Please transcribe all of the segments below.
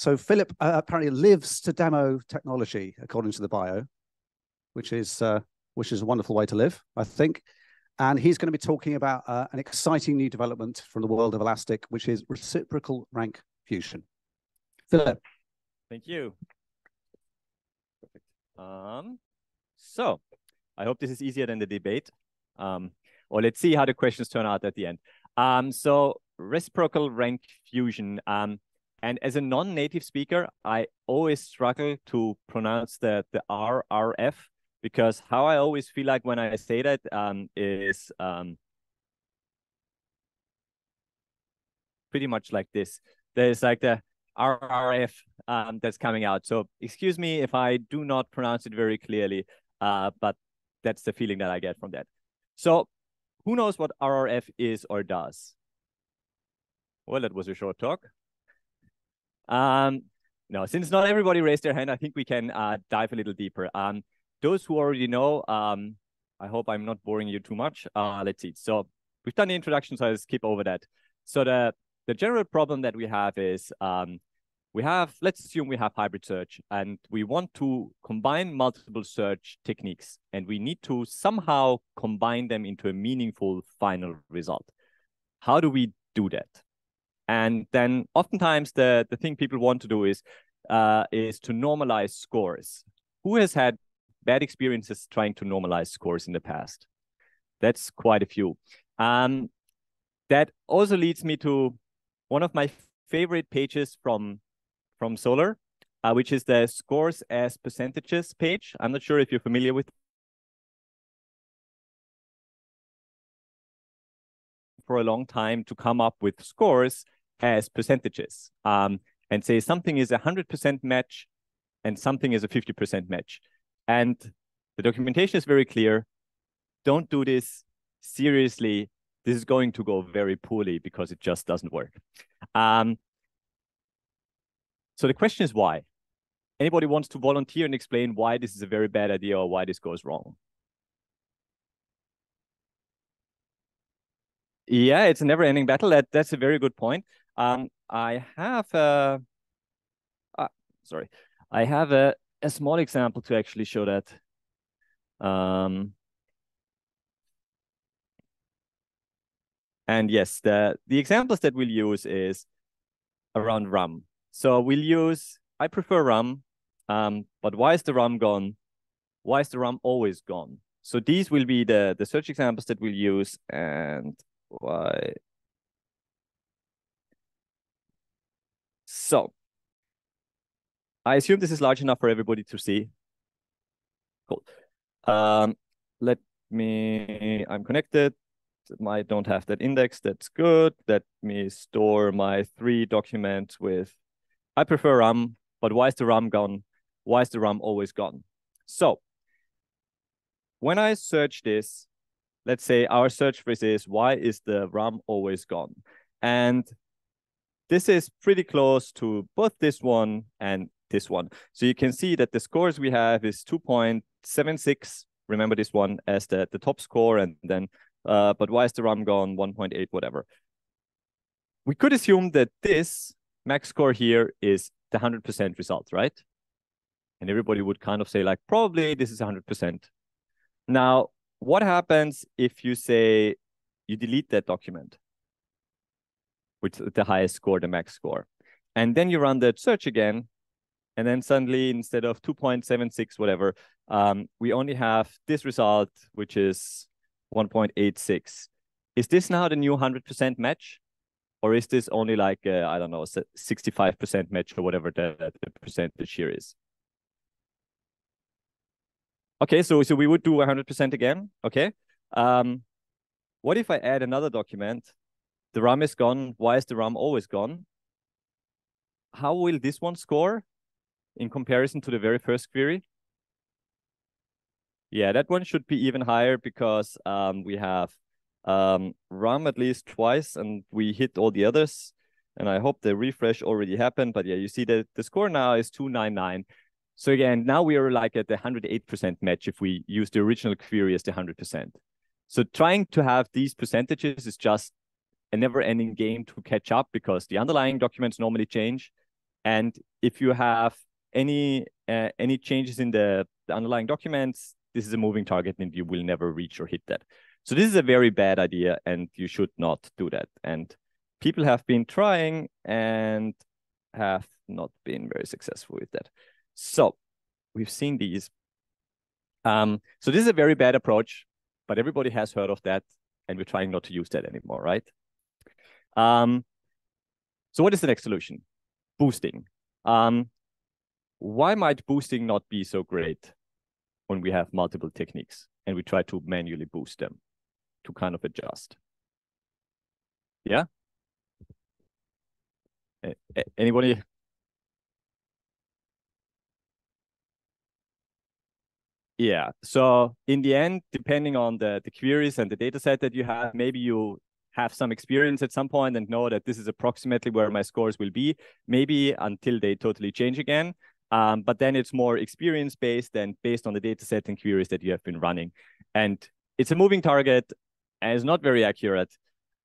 So Philipp uh, apparently lives to demo technology, according to the bio, which is uh, which is a wonderful way to live, I think. And he's going to be talking about uh, an exciting new development from the world of Elastic, which is reciprocal rank fusion. Philipp. Thank you. Perfect. Um, so I hope this is easier than the debate. Um, or let's see how the questions turn out at the end. Um, so reciprocal rank fusion. Um, and as a non-native speaker, I always struggle to pronounce the the RRF because how I always feel like when I say that um, is um, pretty much like this. There's like the RRF um, that's coming out. So excuse me if I do not pronounce it very clearly, uh, but that's the feeling that I get from that. So who knows what RRF is or does? Well, that was a short talk. Um, no, since not everybody raised their hand, I think we can uh, dive a little deeper. Um, those who already know, um, I hope I'm not boring you too much. Uh, let's see. So we've done the introduction, so I'll skip over that. So the the general problem that we have is um, we have, let's assume we have hybrid search and we want to combine multiple search techniques and we need to somehow combine them into a meaningful final result. How do we do that? And then oftentimes the, the thing people want to do is, uh, is to normalize scores. Who has had bad experiences trying to normalize scores in the past? That's quite a few. Um, that also leads me to one of my favorite pages from from Solr, uh, which is the scores as percentages page. I'm not sure if you're familiar with for a long time to come up with scores as percentages um, and say something is a 100% match and something is a 50% match. And the documentation is very clear. Don't do this seriously this is going to go very poorly because it just doesn't work. Um, so the question is why? Anybody wants to volunteer and explain why this is a very bad idea or why this goes wrong? Yeah, it's a never-ending battle. That that's a very good point. Um, I have a, uh, sorry, I have a a small example to actually show that. Um, And yes, the, the examples that we'll use is around RAM. So we'll use, I prefer RAM, um, but why is the RAM gone? Why is the RAM always gone? So these will be the, the search examples that we'll use and why. So I assume this is large enough for everybody to see. Cool. Um, let me, I'm connected might don't have that index. That's good. Let me store my three documents with, I prefer RAM, but why is the RAM gone? Why is the RAM always gone? So when I search this, let's say our search phrase is, why is the RAM always gone? And this is pretty close to both this one and this one. So you can see that the scores we have is 2.76. Remember this one as the, the top score and then uh, but why is the RAM gone 1.8, whatever? We could assume that this max score here is the 100% result, right? And everybody would kind of say like, probably this is 100%. Now, what happens if you say you delete that document with the highest score, the max score, and then you run that search again, and then suddenly instead of 2.76, whatever, um, we only have this result, which is 1.86. Is this now the new 100% match? Or is this only like, uh, I don't know, 65% match or whatever the, the percentage here is? Okay, so, so we would do 100% again. Okay. Um, what if I add another document? The RAM is gone. Why is the RAM always gone? How will this one score in comparison to the very first query? Yeah, that one should be even higher because um, we have um, RAM at least twice and we hit all the others. And I hope the refresh already happened. But yeah, you see that the score now is 299. So again, now we are like at the 108% match if we use the original query as the 100%. So trying to have these percentages is just a never ending game to catch up because the underlying documents normally change. And if you have any uh, any changes in the, the underlying documents, this is a moving target and you will never reach or hit that. So this is a very bad idea and you should not do that. And people have been trying and have not been very successful with that. So we've seen these. Um, so this is a very bad approach, but everybody has heard of that and we're trying not to use that anymore, right? Um, so what is the next solution? Boosting. Um, why might boosting not be so great when we have multiple techniques and we try to manually boost them to kind of adjust? Yeah? Anybody? Yeah. So in the end, depending on the, the queries and the data set that you have, maybe you have some experience at some point and know that this is approximately where my scores will be, maybe until they totally change again. Um, but then it's more experience based and based on the data set and queries that you have been running. And it's a moving target and it's not very accurate.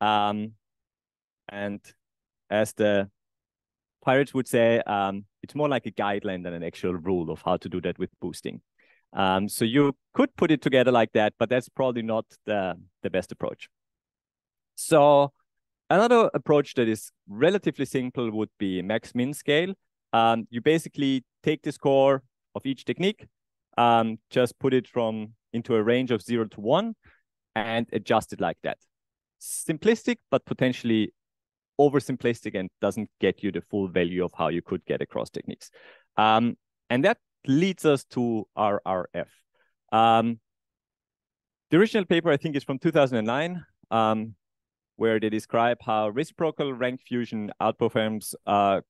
Um, and as the pirates would say, um, it's more like a guideline than an actual rule of how to do that with boosting. Um, so you could put it together like that, but that's probably not the, the best approach. So another approach that is relatively simple would be max min scale. Um, you basically take the score of each technique, um, just put it from into a range of zero to one and adjust it like that. Simplistic, but potentially oversimplistic and doesn't get you the full value of how you could get across techniques. Um, and that leads us to RRF. Um, the original paper, I think, is from 2009. Um, where they describe how reciprocal rank fusion outperforms, uh,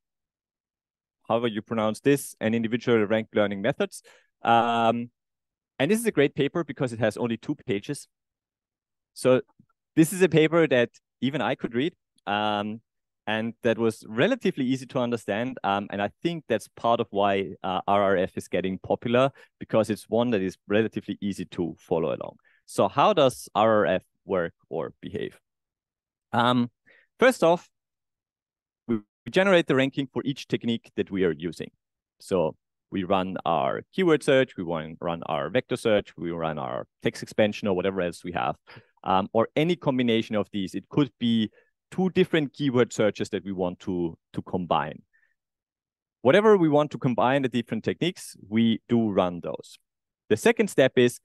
however you pronounce this, and individual rank learning methods. Um, and this is a great paper because it has only two pages. So this is a paper that even I could read. Um, and that was relatively easy to understand. Um, and I think that's part of why uh, RRF is getting popular because it's one that is relatively easy to follow along. So how does RRF work or behave? Um, first off, we generate the ranking for each technique that we are using. So we run our keyword search, we run our vector search, we run our text expansion or whatever else we have, um, or any combination of these. It could be two different keyword searches that we want to, to combine. Whatever we want to combine the different techniques, we do run those. The second step is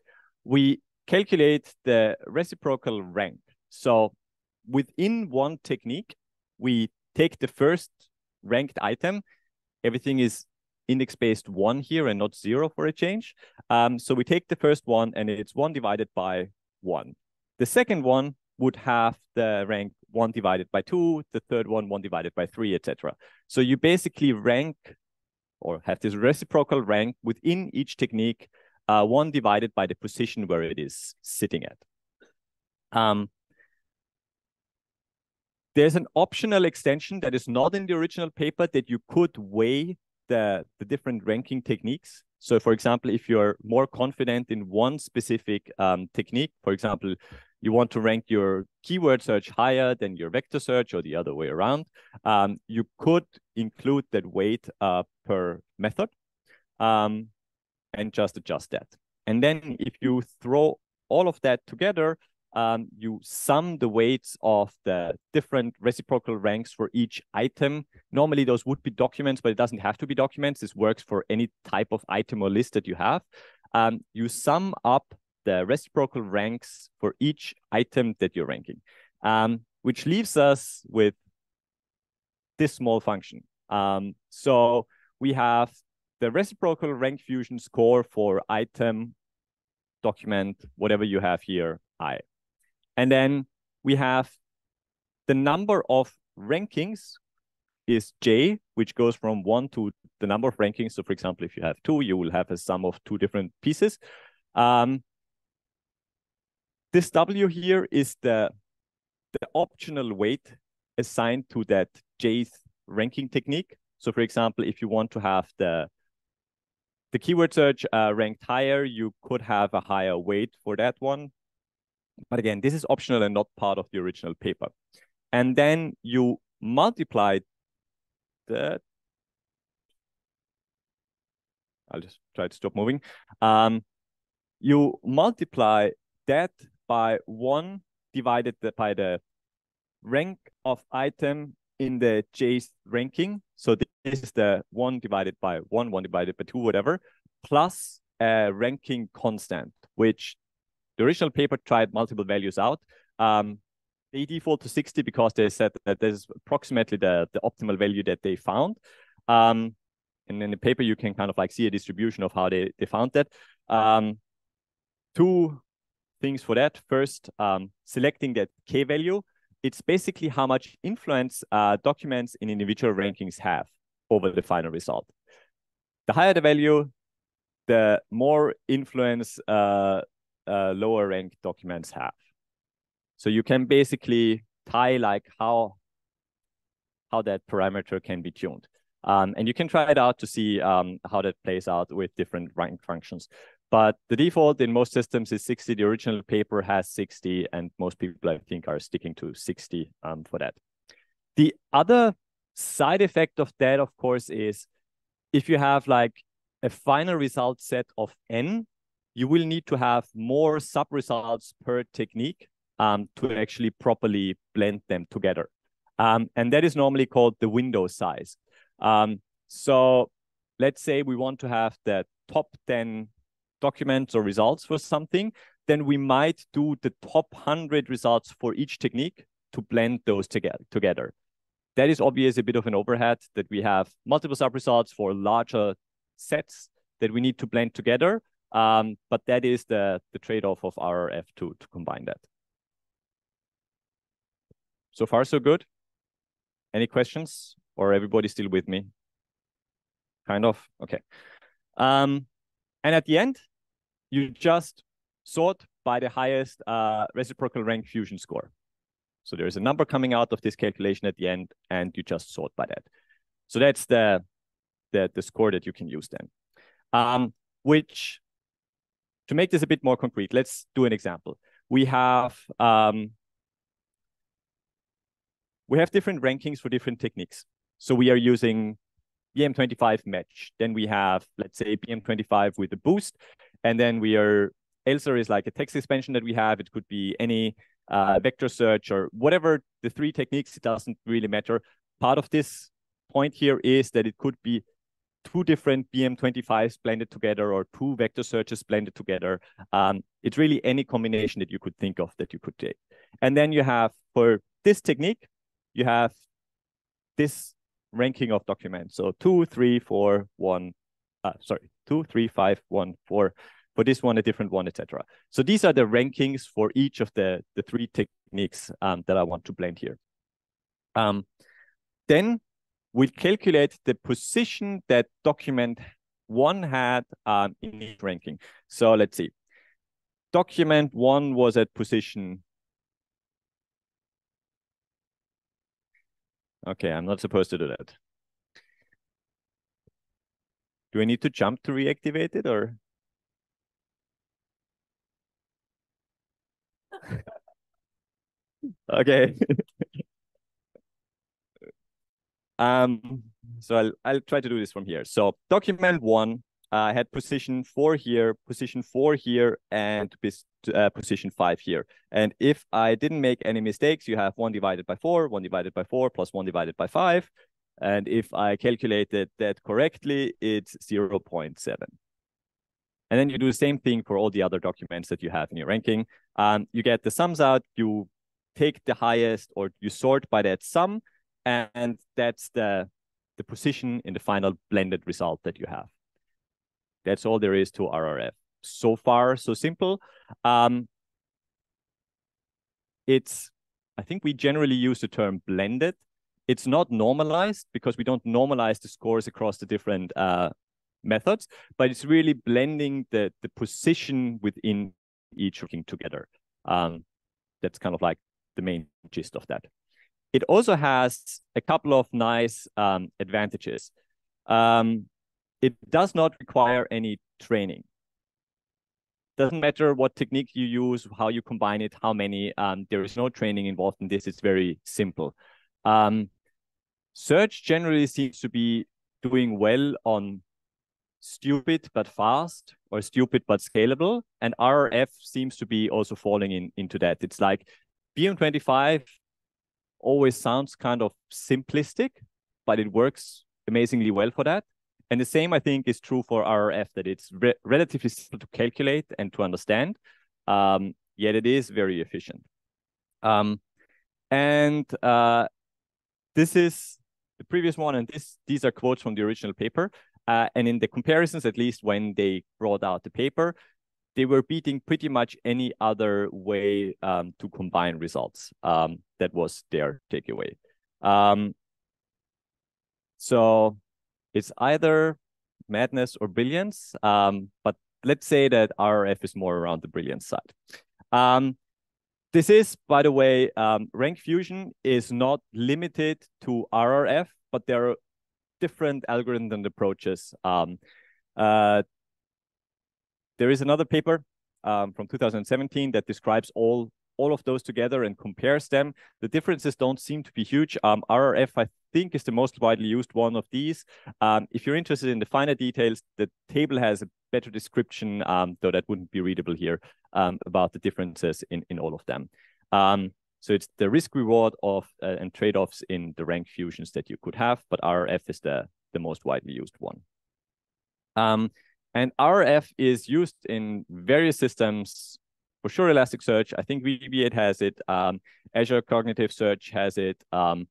we calculate the reciprocal rank. So within one technique, we take the first ranked item. Everything is index based one here and not zero for a change. Um, so we take the first one and it's one divided by one. The second one would have the rank one divided by two, the third one one divided by three, etc. So you basically rank or have this reciprocal rank within each technique, uh, one divided by the position where it is sitting at. Um, there's an optional extension that is not in the original paper that you could weigh the, the different ranking techniques. So for example, if you're more confident in one specific um, technique, for example, you want to rank your keyword search higher than your vector search or the other way around, um, you could include that weight uh, per method um, and just adjust that. And then if you throw all of that together, um, you sum the weights of the different reciprocal ranks for each item. Normally, those would be documents, but it doesn't have to be documents. This works for any type of item or list that you have. Um, you sum up the reciprocal ranks for each item that you're ranking, um, which leaves us with this small function. Um, so we have the reciprocal rank fusion score for item, document, whatever you have here, I. And then we have the number of rankings is J, which goes from one to the number of rankings. So for example, if you have two, you will have a sum of two different pieces. Um, this W here is the, the optional weight assigned to that Jth ranking technique. So for example, if you want to have the the keyword search uh, ranked higher, you could have a higher weight for that one. But again, this is optional and not part of the original paper. And then you multiply that. I'll just try to stop moving. Um, you multiply that by one divided by the rank of item in the Jth ranking. So this is the one divided by one, one divided by two, whatever, plus a ranking constant, which the original paper tried multiple values out. Um, they default to 60 because they said that this is approximately the, the optimal value that they found. Um, and in the paper, you can kind of like see a distribution of how they, they found that. Um, two things for that. First, um, selecting that K value. It's basically how much influence uh, documents in individual rankings have over the final result. The higher the value, the more influence uh, uh, lower ranked documents have. So you can basically tie like how how that parameter can be tuned. Um, and you can try it out to see um, how that plays out with different rank functions. But the default in most systems is 60. The original paper has 60, and most people, I think, are sticking to 60 um, for that. The other side effect of that, of course, is if you have like a final result set of n, you will need to have more sub-results per technique um, to actually properly blend them together. Um, and that is normally called the window size. Um, so let's say we want to have the top 10 documents or results for something, then we might do the top 100 results for each technique to blend those together. That is obviously a bit of an overhead that we have multiple sub-results for larger sets that we need to blend together. Um, but that is the, the trade-off of RRF to, to combine that. So far, so good. Any questions or everybody still with me? Kind of, okay. Um, and at the end, you just sort by the highest uh, reciprocal rank fusion score. So there is a number coming out of this calculation at the end, and you just sort by that. So that's the the, the score that you can use then. Um, which, to make this a bit more concrete, let's do an example. We have um, we have different rankings for different techniques. So we are using BM25 match. Then we have, let's say, BM25 with a boost. And then we are, ELSER is like a text expansion that we have. It could be any uh, vector search or whatever the three techniques, it doesn't really matter. Part of this point here is that it could be two different BM25s blended together or two vector searches blended together. Um, it's really any combination that you could think of that you could take. And then you have for this technique, you have this ranking of documents. So two, three, four, one, uh, sorry, two, three, five, one, four. For this one, a different one, etc. So these are the rankings for each of the, the three techniques um, that I want to blend here. Um, then we calculate the position that document one had um, in each ranking. So let's see. Document one was at position Okay, I'm not supposed to do that. Do I need to jump to reactivate it or? okay. um, so I'll, I'll try to do this from here. So document one I had position four here, position four here, and uh, position five here. And if I didn't make any mistakes, you have one divided by four, one divided by four, plus one divided by five. And if I calculated that correctly, it's 0 0.7. And then you do the same thing for all the other documents that you have in your ranking. Um, you get the sums out, you take the highest or you sort by that sum, and that's the, the position in the final blended result that you have. That's all there is to RRF. So far, so simple. Um, it's, I think we generally use the term blended. It's not normalized because we don't normalize the scores across the different uh, methods, but it's really blending the, the position within each working together. Um, that's kind of like the main gist of that. It also has a couple of nice um, advantages. Um, it does not require any training. Doesn't matter what technique you use, how you combine it, how many. Um, there is no training involved in this. It's very simple. Um, search generally seems to be doing well on stupid but fast or stupid but scalable. And RRF seems to be also falling in into that. It's like BM25 always sounds kind of simplistic, but it works amazingly well for that. And the same, I think, is true for RRF, that it's re relatively simple to calculate and to understand, um, yet it is very efficient. Um, and uh, this is the previous one, and this these are quotes from the original paper. Uh, and in the comparisons, at least when they brought out the paper, they were beating pretty much any other way um, to combine results. Um, that was their takeaway. Um, so it's either madness or brilliance, um, but let's say that RRF is more around the brilliance side. Um, this is, by the way, um, rank fusion is not limited to RRF, but there are different algorithms and approaches. Uh, there is another paper um, from 2017 that describes all all of those together and compares them. The differences don't seem to be huge. Um, RRF, I think, is the most widely used one of these. Um, if you're interested in the finer details, the table has a better description, um, though that wouldn't be readable here, um, about the differences in, in all of them. Um, so it's the risk reward of uh, and trade-offs in the rank fusions that you could have, but RRF is the, the most widely used one. And RF is used in various systems for sure Elasticsearch. I think Weaviate has it. Um, Azure Cognitive Search has it. Um,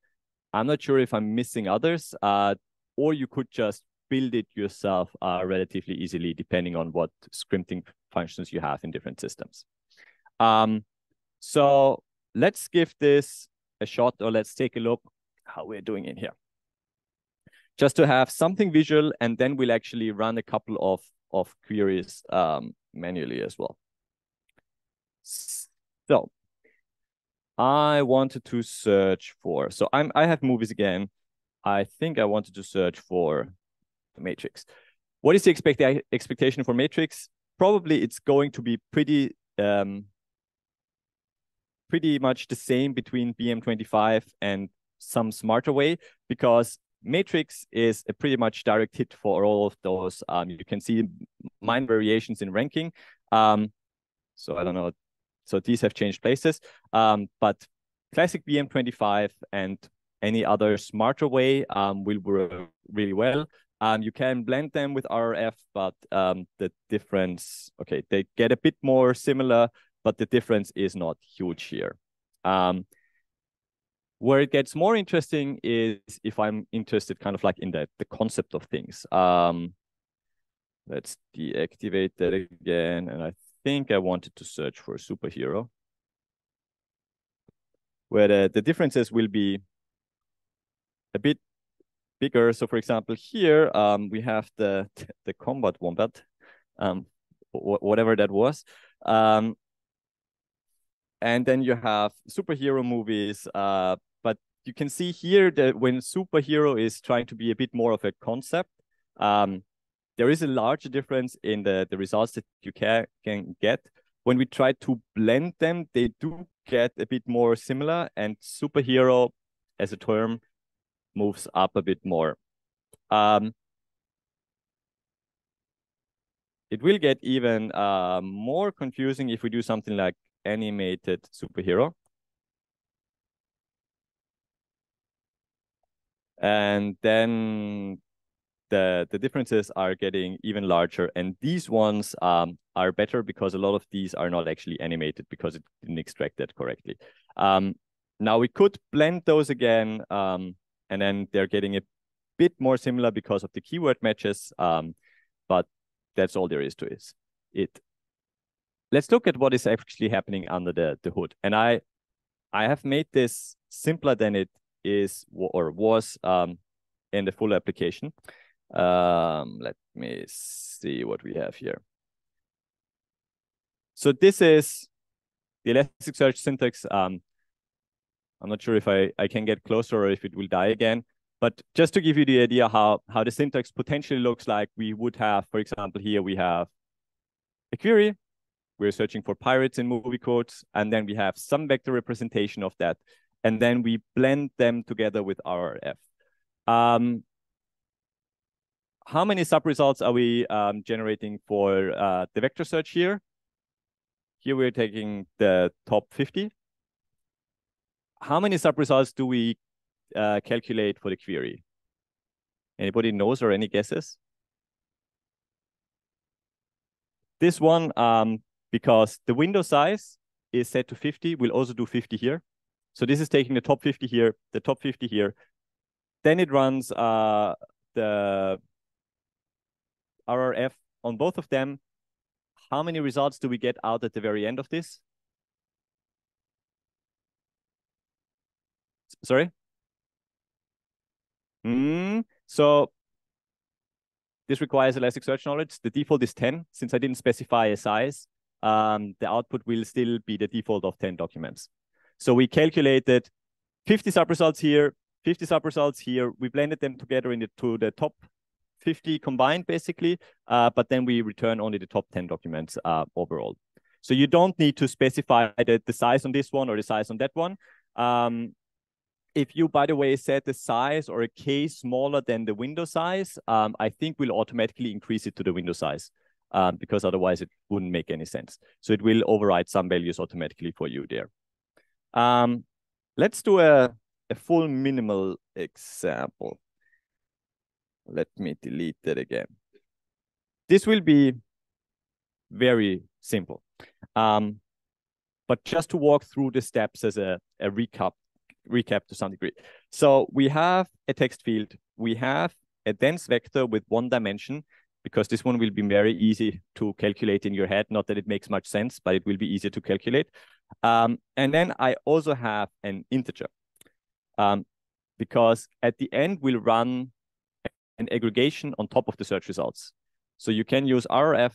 I'm not sure if I'm missing others, uh, or you could just build it yourself uh, relatively easily, depending on what scripting functions you have in different systems. Um, so let's give this a shot, or let's take a look how we're doing in here. Just to have something visual, and then we'll actually run a couple of, of queries um, manually as well. So I wanted to search for, so I'm, I have movies again. I think I wanted to search for the Matrix. What is the expect expectation for Matrix? Probably it's going to be pretty um, pretty much the same between BM25 and some smarter way because Matrix is a pretty much direct hit for all of those. Um, you can see minor variations in ranking. Um, so I don't know so these have changed places. Um, but classic BM25 and any other smarter way um, will work really well. Um, you can blend them with RRF, but um, the difference, okay, they get a bit more similar, but the difference is not huge here. Um, where it gets more interesting is if I'm interested kind of like in the, the concept of things. Um, let's deactivate that again. And I think I wanted to search for a superhero where the, the differences will be a bit bigger. So for example, here um, we have the, the combat wombat, um, whatever that was. Um, and then you have superhero movies, uh, you can see here that when superhero is trying to be a bit more of a concept, um, there is a large difference in the, the results that you can, can get. When we try to blend them, they do get a bit more similar, and superhero as a term moves up a bit more. Um, it will get even uh, more confusing if we do something like animated superhero. And then the the differences are getting even larger. And these ones um, are better because a lot of these are not actually animated because it didn't extract that correctly. Um, now we could blend those again um, and then they're getting a bit more similar because of the keyword matches um, but that's all there is to it it. Let's look at what is actually happening under the, the hood. And i i have made this simpler than it is or was um, in the full application um, let me see what we have here. So this is the Elasticsearch syntax. Um, I'm not sure if I, I can get closer or if it will die again. But just to give you the idea how, how the syntax potentially looks like, we would have, for example, here we have a query. We're searching for pirates in movie quotes, and then we have some vector representation of that. And then we blend them together with RRF. Um, how many sub results are we um, generating for uh, the vector search here? Here we're taking the top 50. How many sub results do we uh, calculate for the query? Anybody knows or any guesses? This one, um, because the window size is set to 50, we'll also do 50 here. So this is taking the top 50 here, the top 50 here. Then it runs uh, the RRF on both of them. How many results do we get out at the very end of this? Sorry? Mm, so this requires Elasticsearch knowledge. The default is 10. Since I didn't specify a size, um, the output will still be the default of 10 documents. So we calculated 50 sub-results here, 50 sub-results here. We blended them together into the top 50 combined, basically, uh, but then we return only the top 10 documents uh, overall. So you don't need to specify the, the size on this one or the size on that one. Um, if you, by the way, set the size or a case smaller than the window size, um, I think we'll automatically increase it to the window size um, because otherwise it wouldn't make any sense. So it will override some values automatically for you there. Um, let's do a, a full minimal example. Let me delete that again. This will be very simple. Um, but just to walk through the steps as a, a recap recap to some degree. So we have a text field. We have a dense vector with one dimension because this one will be very easy to calculate in your head. Not that it makes much sense, but it will be easier to calculate. Um, and then I also have an integer um, because at the end we'll run an aggregation on top of the search results. So you can use RRF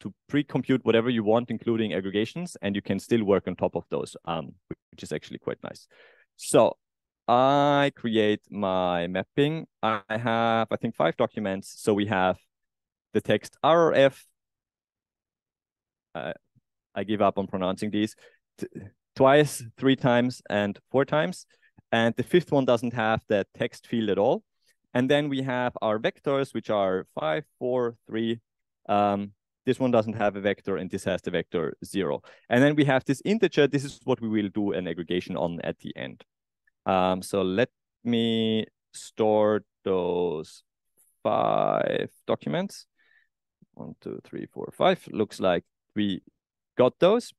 to pre-compute whatever you want, including aggregations, and you can still work on top of those, um, which is actually quite nice. So I create my mapping. I have, I think, five documents. So we have the text RRF. Uh, I give up on pronouncing these twice, three times, and four times. And the fifth one doesn't have the text field at all. And then we have our vectors, which are five, four, three. Um, this one doesn't have a vector, and this has the vector zero. And then we have this integer. This is what we will do an aggregation on at the end. Um, so let me store those five documents. One, two, three, four, five. Looks like we got those.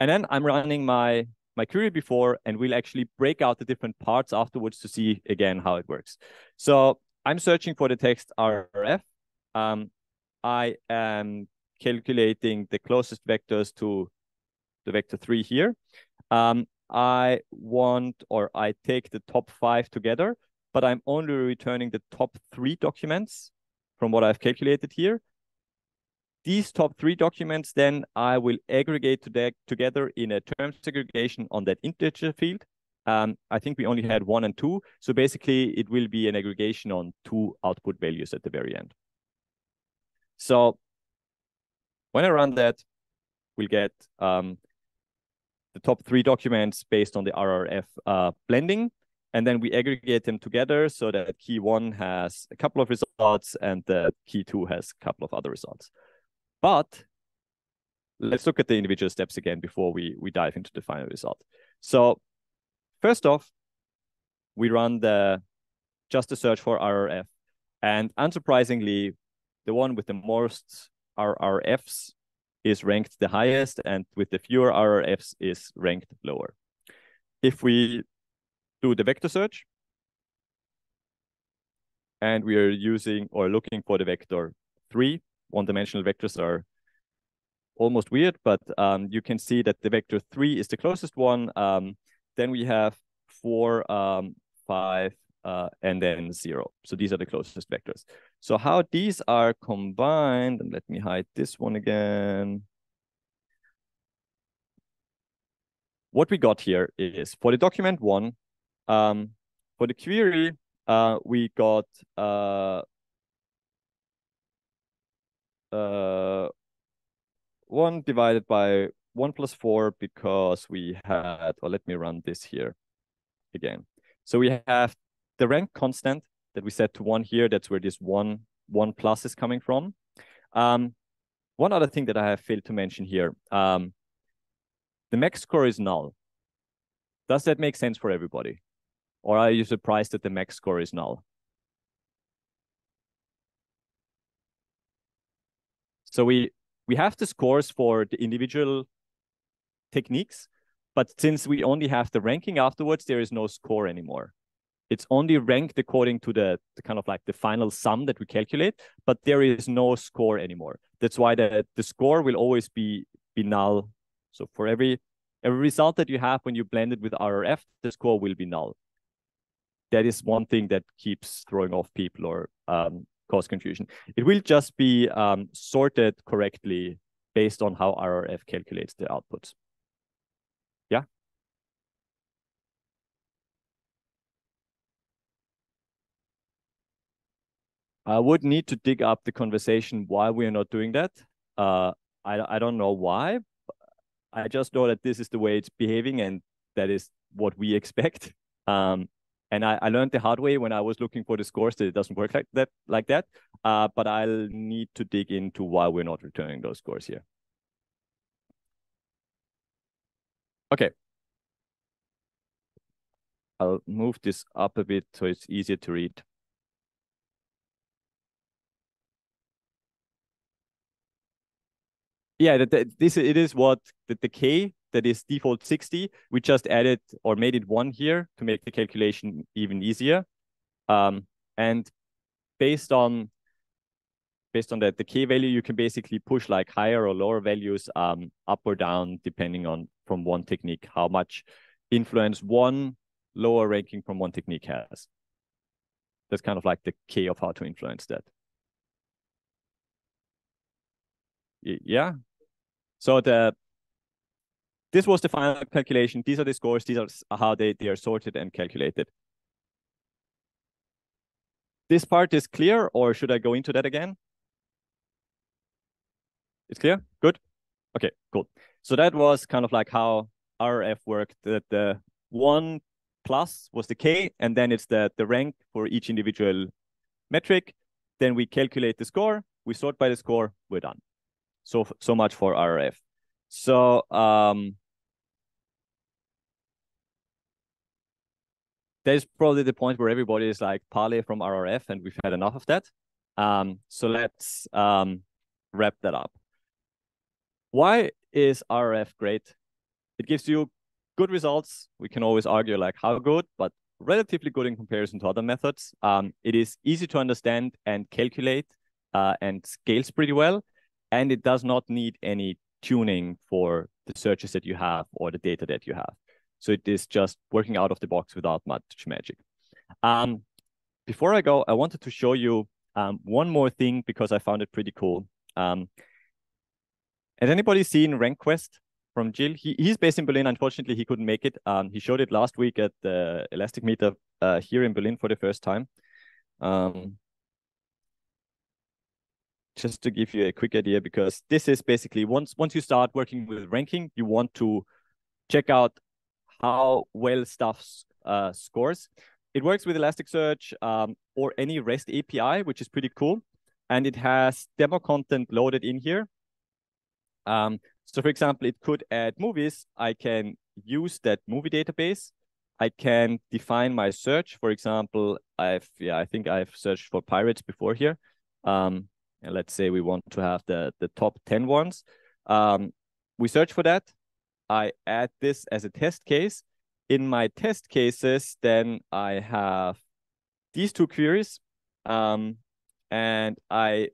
And then I'm running my, my query before, and we'll actually break out the different parts afterwards to see again how it works. So I'm searching for the text RRF. Um, I am calculating the closest vectors to the vector three here. Um, I want or I take the top five together, but I'm only returning the top three documents from what I've calculated here. These top three documents, then I will aggregate to together in a terms aggregation on that integer field. Um, I think we only had one and two. So basically it will be an aggregation on two output values at the very end. So when I run that, we'll get um, the top three documents based on the RRF uh, blending. And then we aggregate them together so that key one has a couple of results and the key two has a couple of other results. But let's look at the individual steps again before we, we dive into the final result. So first off, we run the just a search for RRF. And unsurprisingly, the one with the most RRFs is ranked the highest, and with the fewer RRFs is ranked lower. If we do the vector search, and we are using or looking for the vector three, one-dimensional vectors are almost weird, but um, you can see that the vector three is the closest one. Um, then we have four, um, five, uh, and then zero. So these are the closest vectors. So how these are combined, and let me hide this one again. What we got here is for the document one, um, for the query, uh, we got uh, uh, one divided by one plus four because we had, or let me run this here again. So we have the rank constant that we set to one here, that's where this one one plus is coming from. Um, one other thing that I have failed to mention here, um, the max score is null. Does that make sense for everybody? Or are you surprised that the max score is null? So we we have the scores for the individual techniques, but since we only have the ranking afterwards, there is no score anymore. It's only ranked according to the, the kind of like the final sum that we calculate, but there is no score anymore. That's why the, the score will always be, be null. So for every every result that you have when you blend it with RRF, the score will be null. That is one thing that keeps throwing off people or um, cause confusion. It will just be um, sorted correctly based on how RRF calculates the outputs. Yeah? I would need to dig up the conversation why we are not doing that. Uh, I, I don't know why. I just know that this is the way it's behaving and that is what we expect. Um, and I, I learned the hard way when I was looking for the scores that it doesn't work like that. Like that. Uh, but I'll need to dig into why we're not returning those scores here. Okay. I'll move this up a bit so it's easier to read. Yeah, this it is what the, the that is default 60. We just added or made it one here to make the calculation even easier. Um, and based on based on that, the K value, you can basically push like higher or lower values um, up or down, depending on from one technique, how much influence one lower ranking from one technique has. That's kind of like the key of how to influence that. Yeah. So the this was the final calculation. These are the scores. These are how they, they are sorted and calculated. This part is clear, or should I go into that again? It's clear? Good. Okay, cool. So that was kind of like how RF worked. That the one plus was the K, and then it's the, the rank for each individual metric. Then we calculate the score, we sort by the score, we're done. So so much for RF. So um, there's probably the point where everybody is like Parley from RRF, and we've had enough of that. Um, so let's um, wrap that up. Why is RRF great? It gives you good results. We can always argue like how good, but relatively good in comparison to other methods. Um, it is easy to understand and calculate uh, and scales pretty well. And it does not need any tuning for the searches that you have or the data that you have. So it is just working out of the box without much magic. Um, before I go, I wanted to show you um, one more thing because I found it pretty cool. Um, has anybody seen RankQuest from Jill? He, he's based in Berlin. Unfortunately, he couldn't make it. Um, he showed it last week at the Elastic Meetup uh, here in Berlin for the first time. Um, just to give you a quick idea, because this is basically once once you start working with ranking, you want to check out how well stuff uh, scores. It works with Elasticsearch um, or any REST API, which is pretty cool. And it has demo content loaded in here. Um, so for example, it could add movies. I can use that movie database. I can define my search. For example, I've yeah, I think I've searched for pirates before here. Um, and let's say we want to have the the top 10 ones. Um, we search for that. I add this as a test case. In my test cases, then I have these two queries, um, and I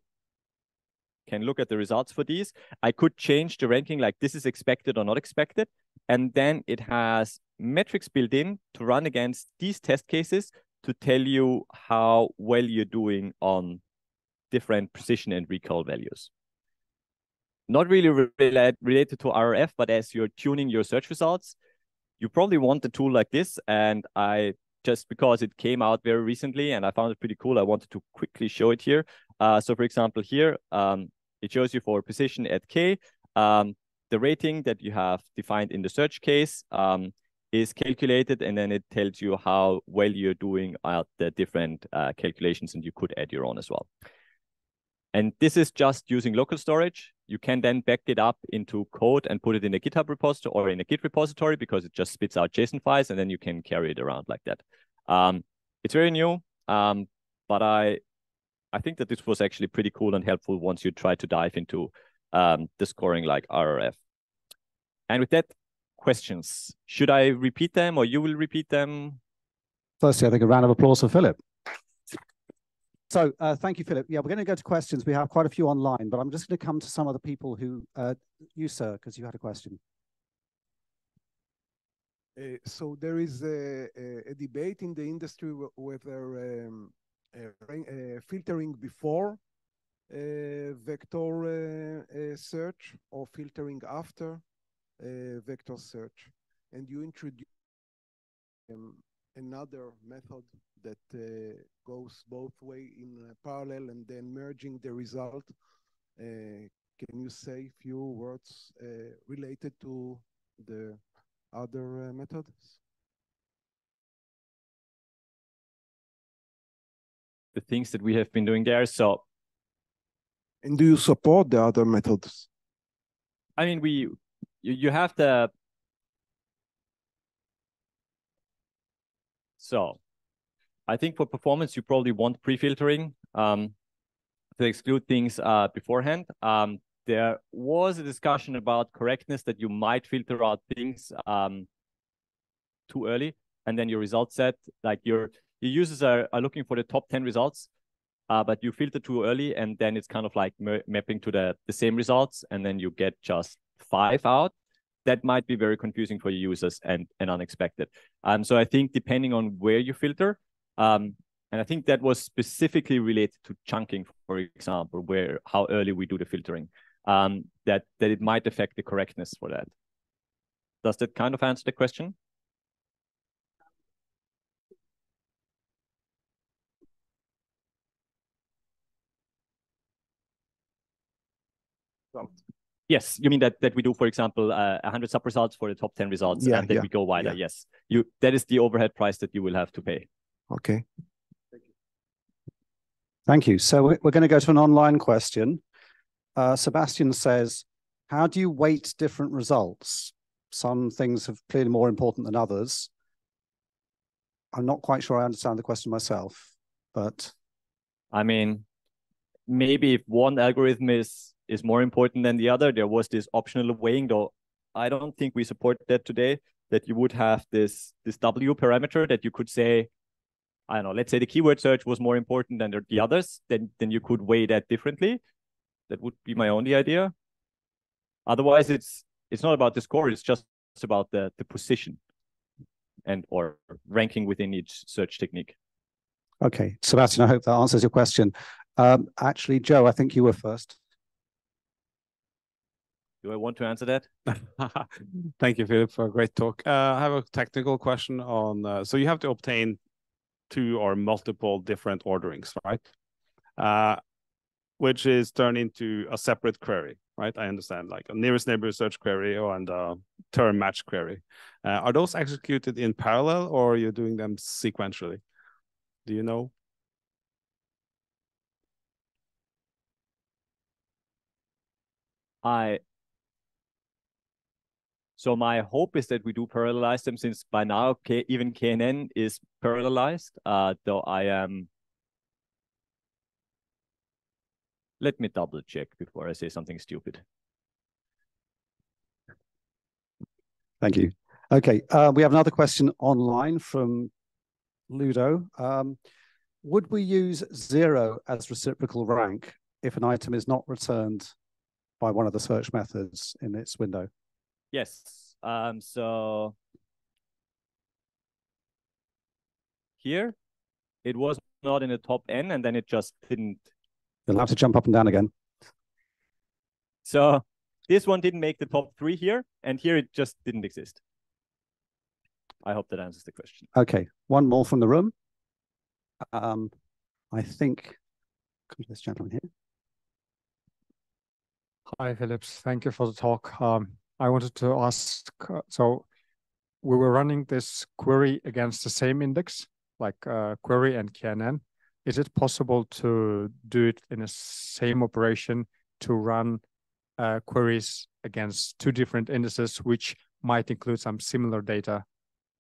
can look at the results for these. I could change the ranking like this is expected or not expected. And then it has metrics built in to run against these test cases to tell you how well you're doing on different precision and recall values not really re related to RRF, but as you're tuning your search results, you probably want a tool like this. And I just because it came out very recently and I found it pretty cool, I wanted to quickly show it here. Uh, so for example, here, um, it shows you for position at K, um, the rating that you have defined in the search case um, is calculated, and then it tells you how well you're doing at the different uh, calculations, and you could add your own as well. And this is just using local storage. You can then back it up into code and put it in a GitHub repository or in a Git repository because it just spits out JSON files and then you can carry it around like that. Um, it's very new, um, but I I think that this was actually pretty cool and helpful once you try to dive into um, the scoring like RRF. And with that, questions. Should I repeat them or you will repeat them? Firstly, I think a round of applause for Philipp. So uh, thank you, Philipp. Yeah, we're going to go to questions. We have quite a few online, but I'm just going to come to some of the people who, uh, you, sir, because you had a question. Uh, so there is a, a, debate in the industry whether um, uh, filtering before uh, vector uh, search or filtering after vector search. And you introduce um, another method that uh, goes both way in uh, parallel and then merging the result. Uh, can you say a few words related to the other methods? The things that we have been doing there. So, and do you support the other methods? I mean, we you, you have the So I think for performance, you probably want pre-filtering um, to exclude things uh, beforehand. Um, there was a discussion about correctness that you might filter out things um, too early, and then your result set, like your your users are, are looking for the top 10 results, uh, but you filter too early, and then it's kind of like mapping to the, the same results, and then you get just five out that might be very confusing for your users and, and unexpected. Um, so I think depending on where you filter, um, and I think that was specifically related to chunking, for example, where how early we do the filtering, um, that that it might affect the correctness for that. Does that kind of answer the question? Yes, you mean that that we do, for example, uh, 100 sub results for the top 10 results, yeah, and then yeah, we go wider. Yeah. Yes, you that is the overhead price that you will have to pay. Okay. Thank you. Thank you. So we're going to go to an online question. Uh, Sebastian says, "How do you weight different results? Some things are clearly more important than others." I'm not quite sure I understand the question myself, but I mean, maybe if one algorithm is is more important than the other. There was this optional weighing, though I don't think we support that today. That you would have this this W parameter that you could say, I don't know, let's say the keyword search was more important than the others, then then you could weigh that differently. That would be my only idea. Otherwise, it's it's not about the score. It's just about the the position and or ranking within each search technique. Okay, Sebastian, I hope that answers your question. Um, actually, Joe, I think you were first. Do I want to answer that? Thank you, Philipp, for a great talk. Uh, I have a technical question on, uh, so you have to obtain two or multiple different orderings, right? Uh, which is turned into a separate query, right? I understand, like a nearest neighbor search query or and a term match query. Uh, are those executed in parallel or are you doing them sequentially? Do you know? I so my hope is that we do parallelize them since by now K even KNN is parallelized, uh, though I am. Let me double check before I say something stupid. Thank you. Okay, uh, we have another question online from Ludo. Um, would we use zero as reciprocal rank if an item is not returned by one of the search methods in its window? Yes. Um, so here it was not in the top N and then it just didn't. You'll have to jump up and down again. So this one didn't make the top three here and here it just didn't exist. I hope that answers the question. Okay, one more from the room. Um, I think, come to this gentleman here. Hi, Phillips. Thank you for the talk. Um, I wanted to ask, uh, so we were running this query against the same index, like uh, query and KNN. is it possible to do it in the same operation to run uh, queries against two different indices, which might include some similar data,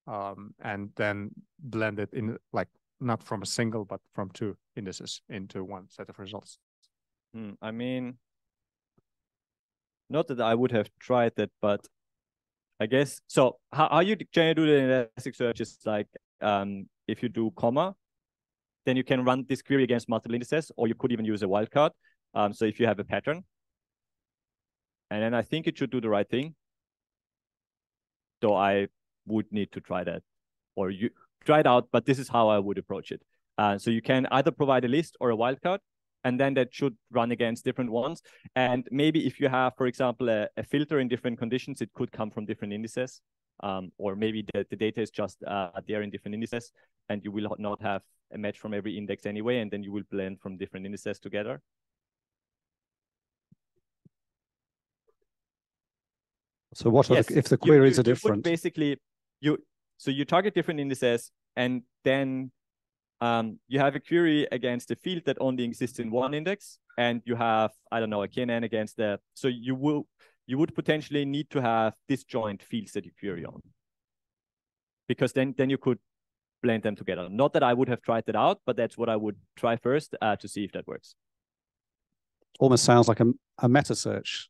um, and then blend it in like not from a single, but from two indices into one set of results? Hmm, I mean, not that I would have tried that, but I guess so. How, how you generally do the Elasticsearch is like um, if you do comma, then you can run this query against multiple indices, or you could even use a wildcard. Um, so if you have a pattern, and then I think it should do the right thing. Though I would need to try that, or you try it out. But this is how I would approach it. Uh, so you can either provide a list or a wildcard, and then that should run against different ones. And maybe if you have, for example, a, a filter in different conditions, it could come from different indices. Um, or maybe the, the data is just uh, there in different indices, and you will not have a match from every index anyway, and then you will blend from different indices together. So what yes. the, if the queries you- are you would different? basically, you so you target different indices, and then um, you have a query against a field that only exists in one index, and you have I don't know a KNN against that. So you will you would potentially need to have disjoint fields that you query on, because then then you could blend them together. Not that I would have tried that out, but that's what I would try first uh, to see if that works. almost sounds like a, a meta search.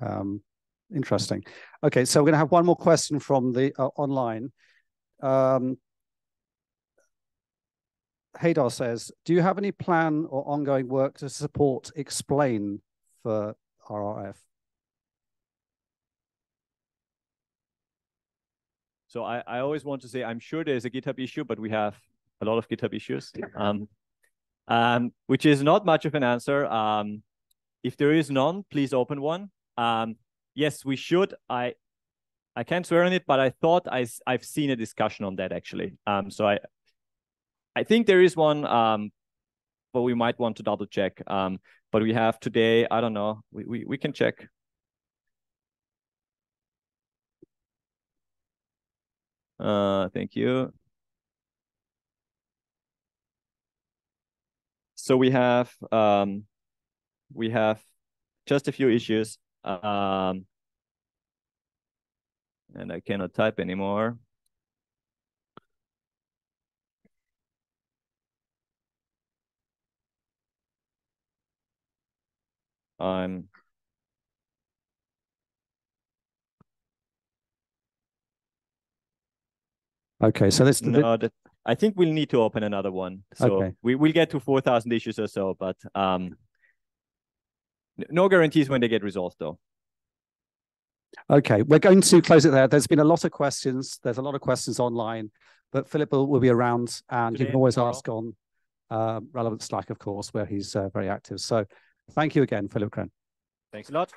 Um, interesting. Okay, so we're going to have one more question from the uh, online. Um, Haydar says, do you have any plan or ongoing work to support explain for RRF? So I, I always want to say I'm sure there's a GitHub issue, but we have a lot of GitHub issues, um, um, which is not much of an answer. Um, if there is none, please open one. Um, yes, we should. I I can't swear on it, but I thought I I've seen a discussion on that actually. Um, so I I think there is one, um, but we might want to double check. Um, but we have today. I don't know. We we we can check. Uh, thank you. So we have um, we have just a few issues. Um, and I cannot type anymore. Okay, so this no, that I think we'll need to open another one. So Okay. we will get to 4,000 issues or so, but um, no guarantees when they get resolved though. Okay, we're going to close it there. There's been a lot of questions. There's a lot of questions online, but Philipp will, will be around and you can always tomorrow. ask on uh, relevant Slack, of course, where he's uh, very active. So thank you again, Philipp Krenn. Thanks a lot.